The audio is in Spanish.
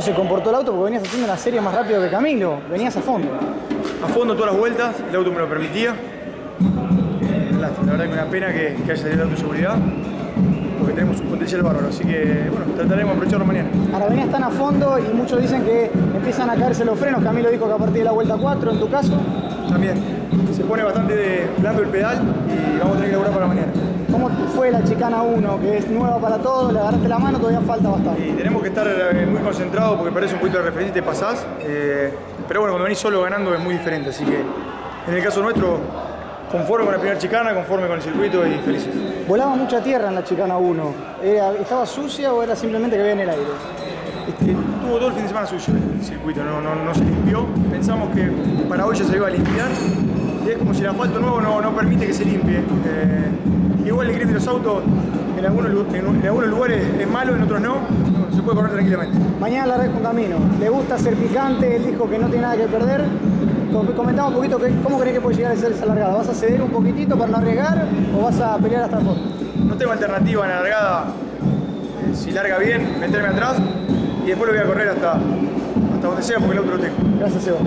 se comportó el auto porque venías haciendo una serie más rápido que Camilo, venías a fondo. A fondo todas las vueltas, el auto me lo permitía. Lástima, la verdad que una pena que, que haya salido el auto de seguridad, porque tenemos un potencial bárbaro, así que bueno, trataremos de aprovecharlo mañana. Ahora venías tan a fondo y muchos dicen que empiezan a caerse los frenos. Camilo dijo que a partir de la vuelta 4, en tu caso, También se pone bastante blando el pedal y vamos chicana 1, que es nueva para todos? Le agarraste la mano, todavía falta bastante. Y tenemos que estar eh, muy concentrados porque parece un poquito de referencia y te pasás. eh, pero bueno, cuando venís solo ganando es muy diferente, así que en el caso nuestro, conforme con la primera chicana, conforme con el circuito y felices. Volaba mucha tierra en la chicana 1. Era- ¿Estaba sucia o era simplemente que veía en el aire? Este, tuvo todo el fin de semana suyo el circuito, no, no, no se limpió. Pensamos que para hoy ya se iba a limpiar y es como si el asfalto nuevo no, no permite que se limpie. Eh, igual el grip de los autos en algunos, en, en algunos lugares es malo, en otros no. Se puede correr tranquilamente. Mañana la red con Camino. Le gusta ser picante, él dijo que no tiene nada que perder. Com- Comentaba un poquito que, cómo crees que puede llegar a ser esa largada. ¿Vas a ceder un poquitito para no arriesgar o vas a pelear hasta el fondo? No tengo alternativa en la largada. eh, si larga bien, meterme atrás y después lo voy a correr hasta, hasta donde sea porque el auto lo tengo. Gracias, Seba.